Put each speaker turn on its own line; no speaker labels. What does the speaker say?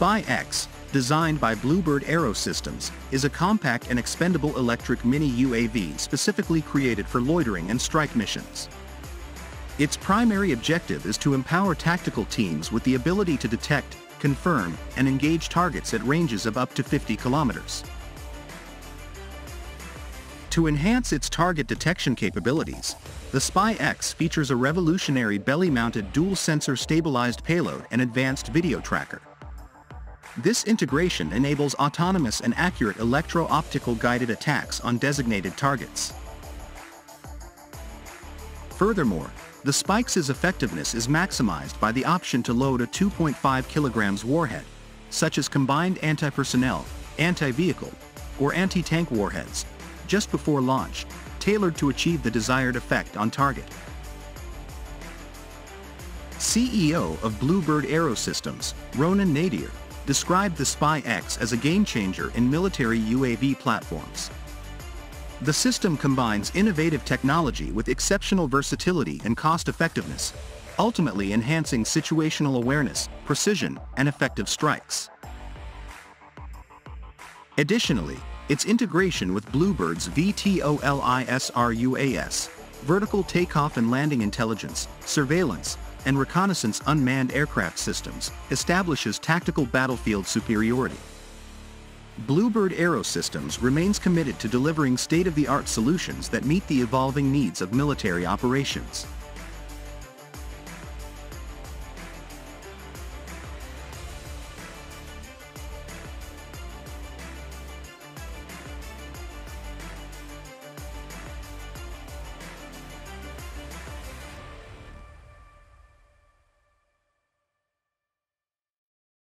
Spy-X, designed by Bluebird Aero Systems, is a compact and expendable electric mini UAV specifically created for loitering and strike missions. Its primary objective is to empower tactical teams with the ability to detect, confirm, and engage targets at ranges of up to 50 kilometers. To enhance its target detection capabilities, the Spy-X features a revolutionary belly-mounted dual-sensor stabilized payload and advanced video tracker. This integration enables autonomous and accurate electro-optical guided attacks on designated targets. Furthermore, the Spy-X's effectiveness is maximized by the option to load a 2.5 kilograms warhead, such as combined anti-personnel, anti-vehicle, or anti-tank warheads, just before launch, tailored to achieve the desired effect on target. CEO of Bluebird Aero Systems, Ronen Nadir, described the Spy-X as a game-changer in military UAV platforms. The system combines innovative technology with exceptional versatility and cost-effectiveness, ultimately enhancing situational awareness, precision, and effective strikes. Additionally, its integration with Bluebird's VTOLISRUAS, vertical takeoff and landing intelligence, surveillance, and reconnaissance unmanned aircraft systems, establishes tactical battlefield superiority. Bluebird Aero Systems remains committed to delivering state-of-the-art solutions that meet the evolving needs of military operations.